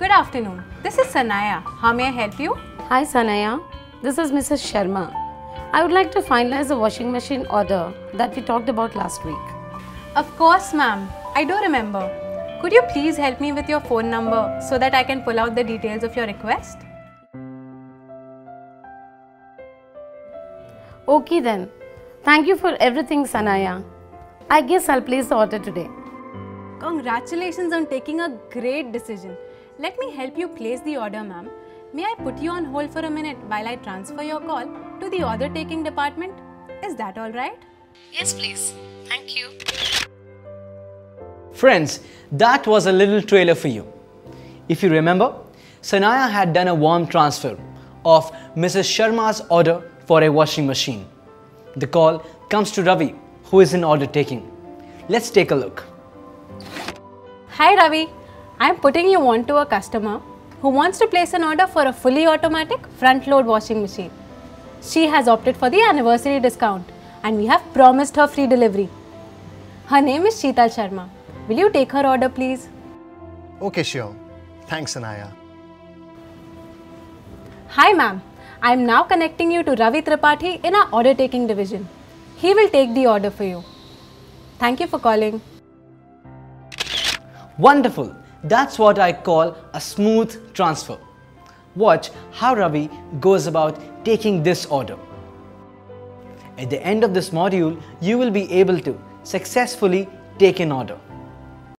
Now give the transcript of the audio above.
Good afternoon. This is Sanaya. How may I help you? Hi Sanaya, this is Mrs. Sharma. I would like to finalize the washing machine order that we talked about last week. Of course, ma'am. I do remember. Could you please help me with your phone number so that I can pull out the details of your request? Okay then. Thank you for everything Sanaya. I guess I'll place the order today. Congratulations on taking a great decision. Let me help you place the order, ma'am. May I put you on hold for a minute while I transfer your call to the order taking department? Is that all right? Yes please. Thank you. Friends, that was a little trailer for you. If you remember, Sanaya had done a warm transfer of Mrs. Sharma's order for a washing machine. The call comes to Ravi, who is in order taking. Let's take a look. Hi Ravi. I am putting you on to a customer who wants to place an order for a fully automatic front load washing machine. She has opted for the anniversary discount and we have promised her free delivery. Her name is Sheetal Sharma. Will you take her order please? Okay, sure. Thanks, Sanaya. Hi ma'am. I am now connecting you to Ravi Tripathi in our order taking division. He will take the order for you. Thank you for calling. Wonderful. That's what I call a smooth transfer. Watch how Ravi goes about taking this order. At the end of this module, you will be able to successfully take an order.